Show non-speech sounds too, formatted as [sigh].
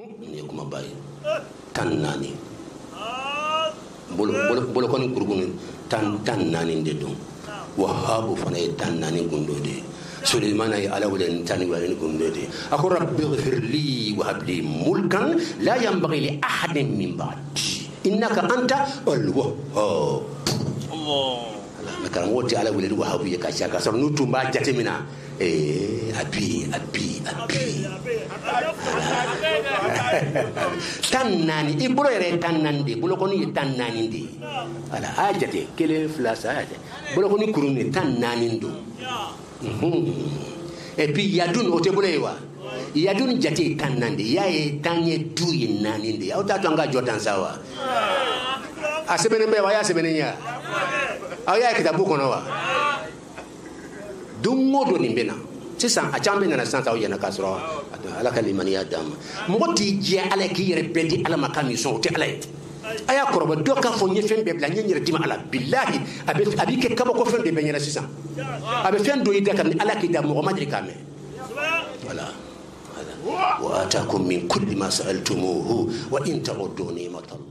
nin ye kumaba ye tan naani bolokɔni kurukunu tan tan naani de don. Wahabu fana ye tan naani gundo de. Ye ye ala ni tan ni gundo de. Ye a ko rabbi ghfirli wa habli mulkan la yanbaghi li ahadin min innaka anta alwahhab. Mɛ karamɔgɔ tɛ ala weleli wahabu ye ka. Ca ka sɔrɔ [laughs] tan naani i bolo yɛrɛ ye tan naani de ye bolokɔni ye tan naani de. Ye wala a y'a jate kelen fila saba y'a jate. Bolokɔni kurun de tan naani don et puis yadun o tɛ bolo ye wa? Yadun jate ye tan naani de ye y'a ye tan ye du ye naani de. Ye aw t'a to an ka jɔ tan sa wa? A sɛbɛnnen bɛ wa? A y'a sɛbɛnnen ye wa? Aw y'a ye kitabu kɔnɔ wa? Don o don nin bɛ na sisan a caman bɛ nana sisan aw ɲɛna k'a sɔrɔ ala ka limaniya d'an ma mɔgɔ t'i diɲɛ ala k'i yɛrɛ bɛɛ di ala ma k'a min sɔn o tɛ ala ye a y'a kɔrɔbɔ dɔ k'a fɔ n ye fɛn bɛɛ bila n ye yɛrɛ d'i ma ala bilahi a bɛ a b'i kɛ kabakɔfɛn de bɛ ɲɛna sisan a bɛ fɛn dɔ i da ka ni ala k'i da mɔgɔ ma deli k'a mɛn voilà وآتاكم من كل ما سألتموه وإن تعدوا نعمة الله